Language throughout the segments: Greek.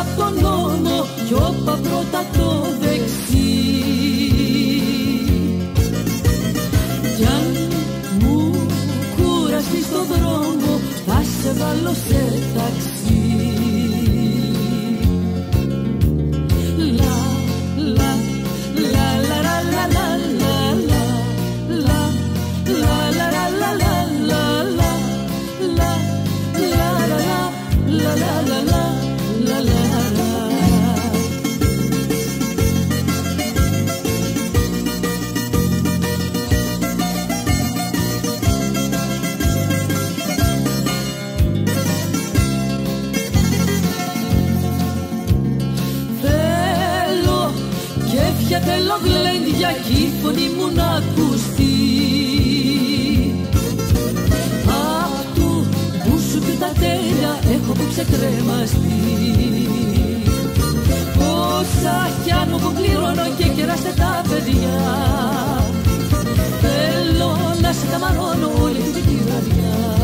απ' τον νόμο κι όπα πρώτα το δεξί Κι αν μου κουραστεί στο δρόμο θα σε βάλω σε ταξί Λα, λα, λα, λα, λα, λα, λα, λα, λα, λα, λα, λα, λα, λα, λα, λα, λα, θέλω γλέντια κι η φωνή μου να ακουστεί. Απ' του που σου πει τα τέλεια έχω που ξεκρέμαστη Πόσα κι αν μου πληρώνω και κεράστε τα παιδιά Θέλω να σε καμαρώνω όλη την βραδιά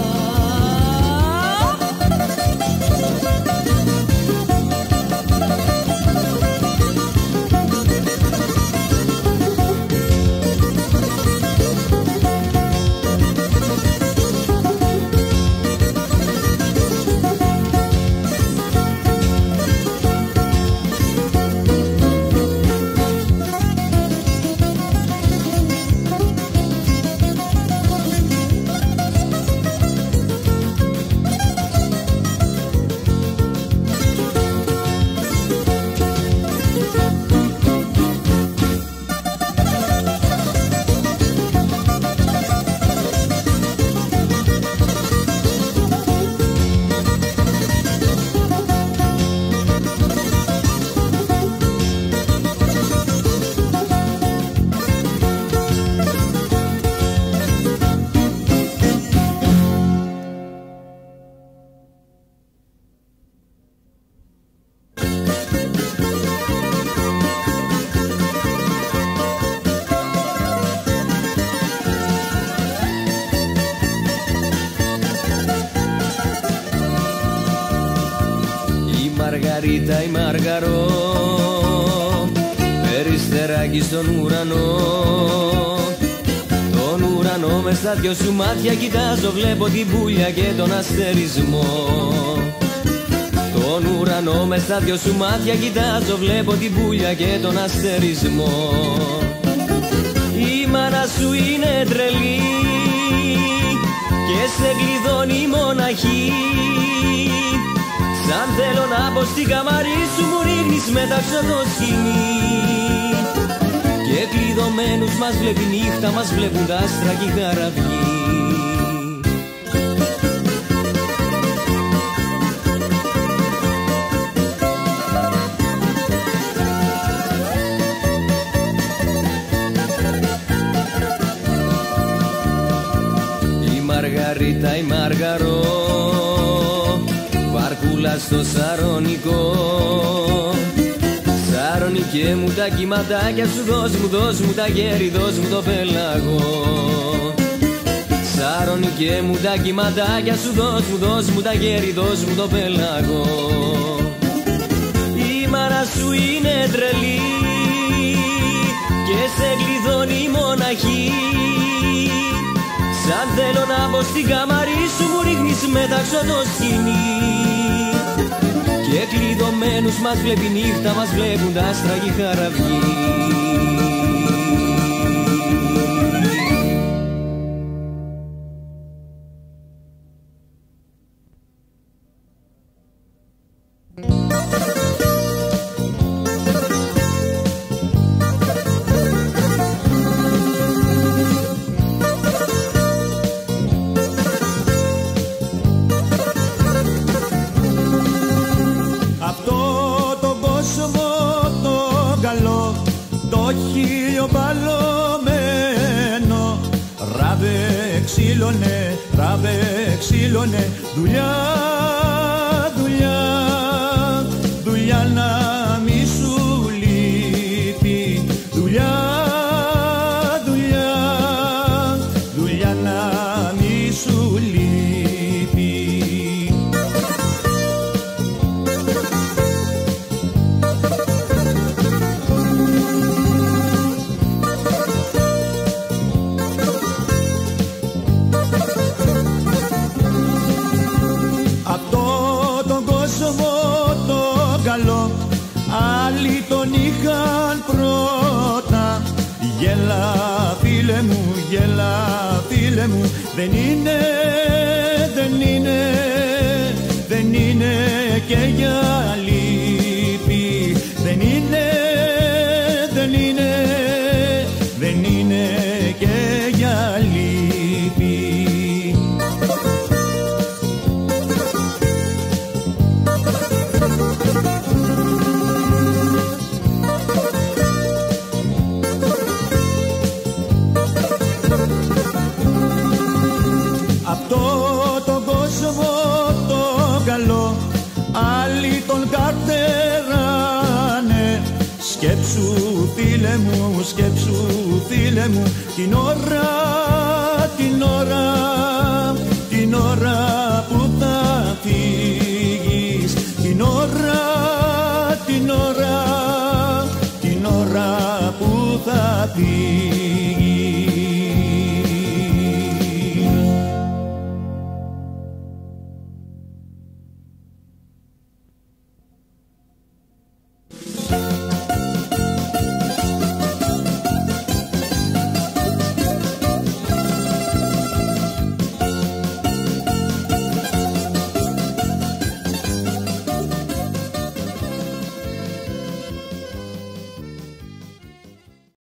Μαργαρίτα η Μαργαρό Περιστεράκι στον ουρανό. Τον ουρανό μες στα δυο σου μάτια κοιτάζω Βλέπω την πουλια και τον αστερισμό. Τον ουρανό μες στα δυο σου μάτια κοιτάζω Βλέπω την πουλια και τον αστερισμό. Η μάνα σου είναι τρελή Και σε κλειδώνει μοναχή. Σαν θέλω να μπω στην καμαρί σου μου ρίχνεις μεταξύ το σκηνή Και κλειδωμένους μας βλέπει νύχτα μας βλέπουν τα άστρα και οι χαραυγοί Η Μαργαρίτα η Μαργαρό Βαρκούλα στο Σαρονικό. Σαρονικέ μου τα κυματάκια σου δώσ' μου, δώσ' μου τα γέρι, δώσ' μου το πέλαγο Σαρονικέ μου τα κυματάκια σου δώσ' μου, δώσ' μου τα γέρι, δώσ' μου το πέλαγο Η μάνα σου είναι τρελή και σε κλειδώνει μοναχή. Σαν θέλω να μπω στην καμαρί σου μου ρίχνεις μεταξύ το σκηνή Και κλειδωμένους μας βλέπει νύχτα μας βλέπουν τα άστρα και οι ξύλωνε, τραβέ ξύλωνε δουλειά τον είχαν πρώτα. Γέλα φίλε μου, γέλα φίλε μου. Δεν είναι, δεν είναι, δεν είναι και για μου σκέψου φίλε μου την ώρα